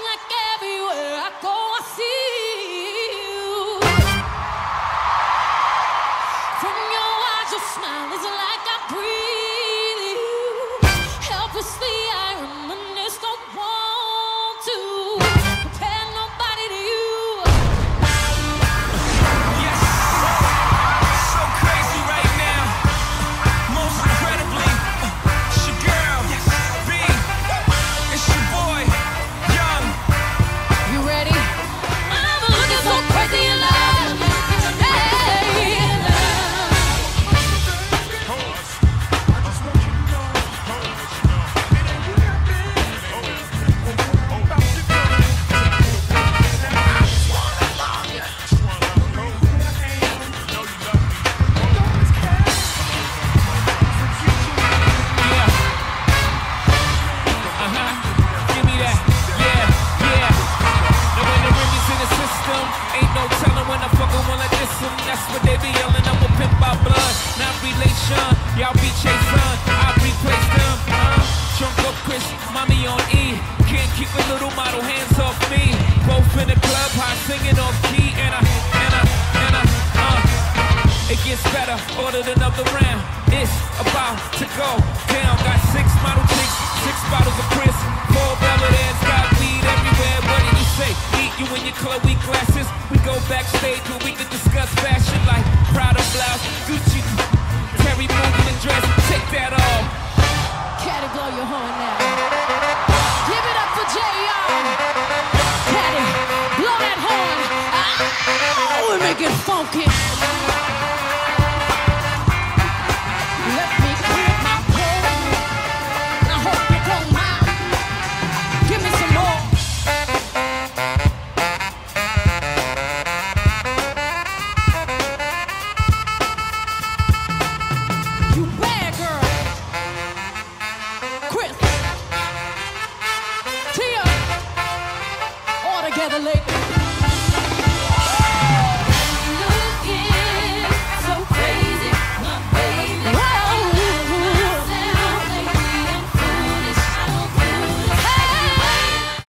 like every Keep a little model hands off me. Both in the club, high singing off key, and I, and I, and I, uh. It gets better, ordered another round. It's about to go down. Got six model chicks, six bottles of Cris, four Belladans, got weed everywhere. What do you say? Meet you in your Chloe glasses. We go backstage where we can discuss fashion like Prada blouse, Gucci, Terry moving dress. Take that off. Blow your horn now. Blow that horn. Oh, make it funky. Let me my hope you don't mind. Give me some more. You together, ladies.